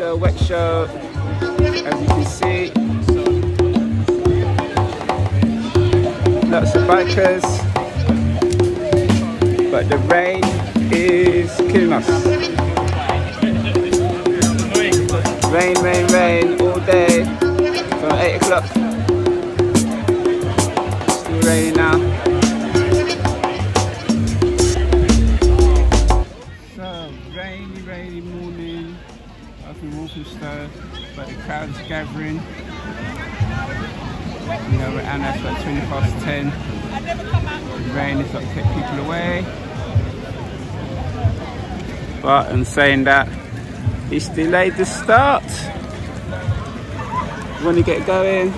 show, wet show, as you can see. Lots of bikers, but the rain is killing us. Rain, rain, rain all day from 8 o'clock. Still raining now. Up in Walthamstow, but the crowd is gathering. You know, we're at about 20 past 10. The rain has not kept people away. But in saying that, it's delayed the start. When you get going,